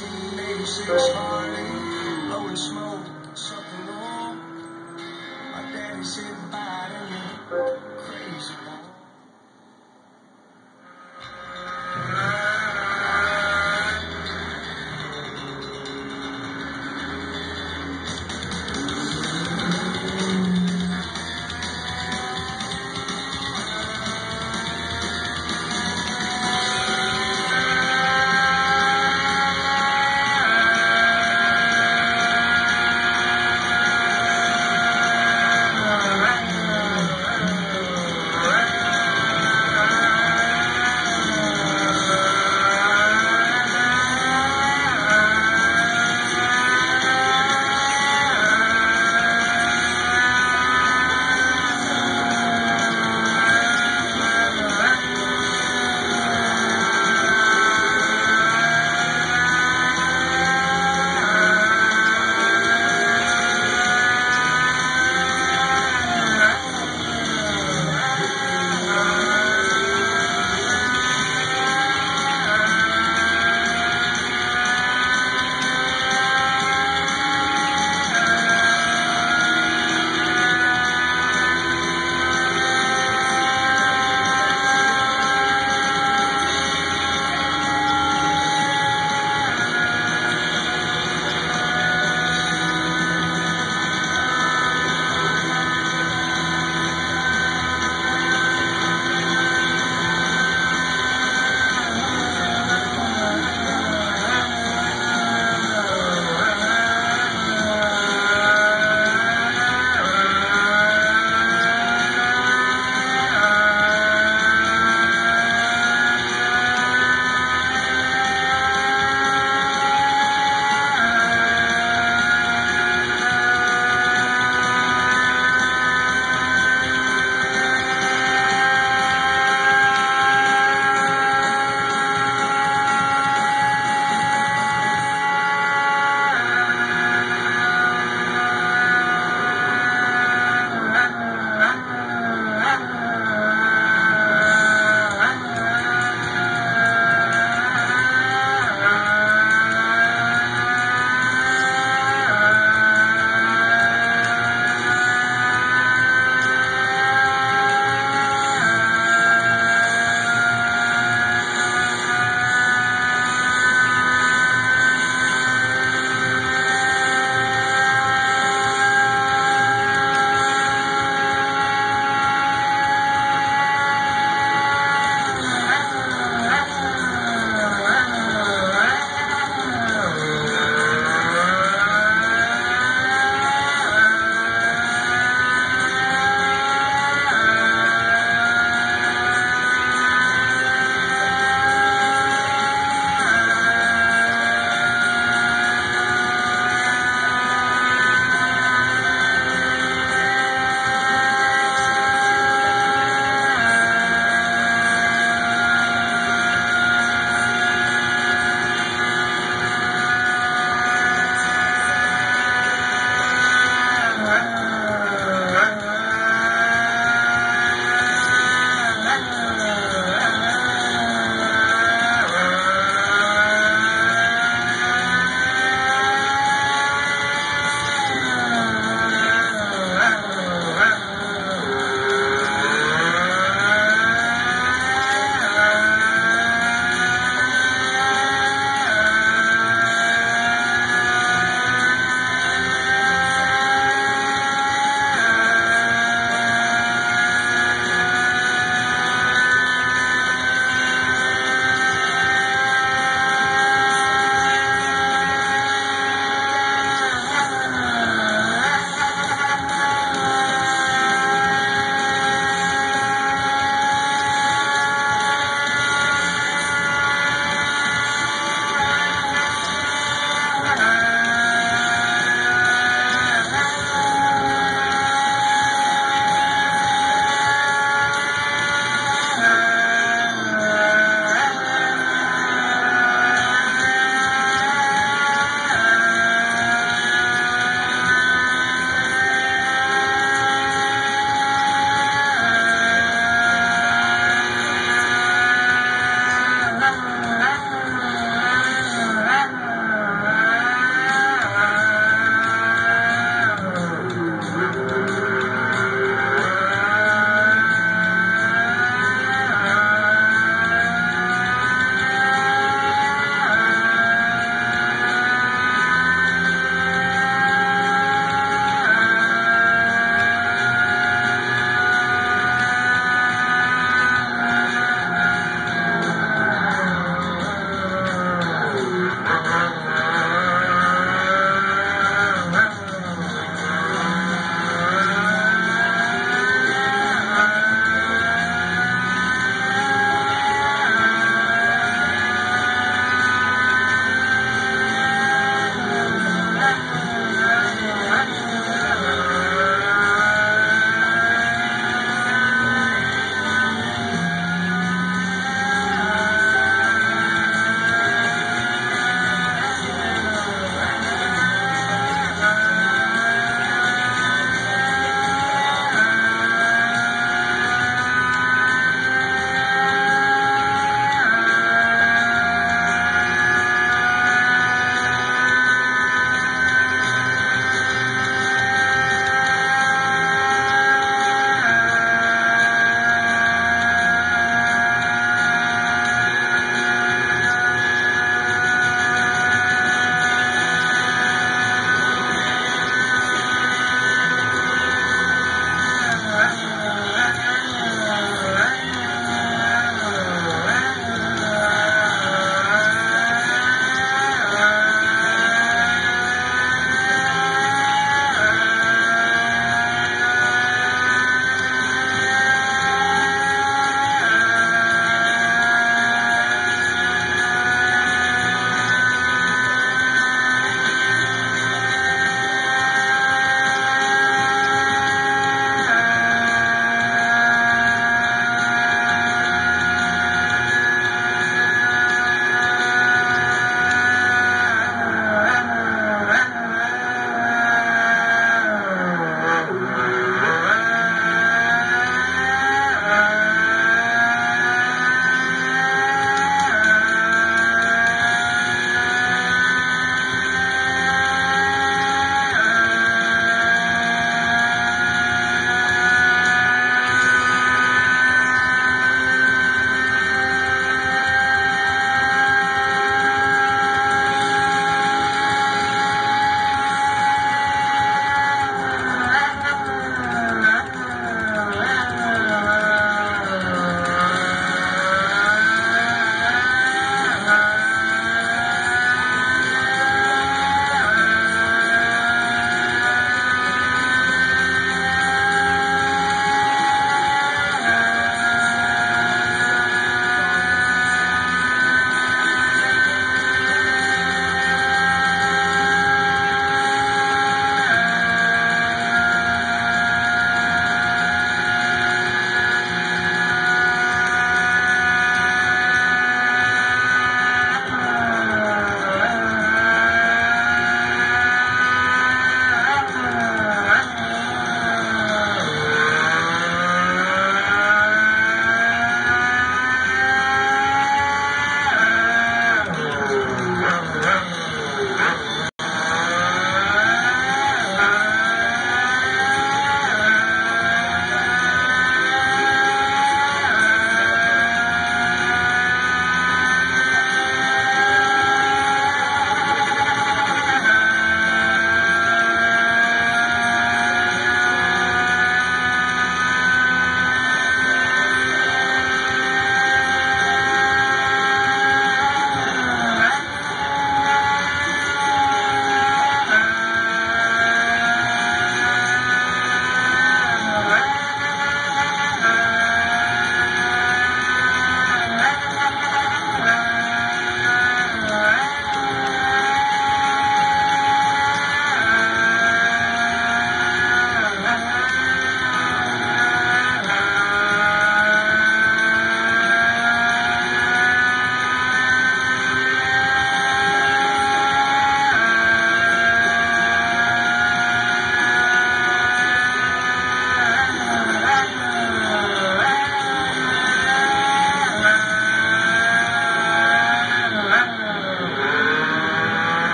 1986 Harley, blowing smoke, something wrong. My daddy said bye.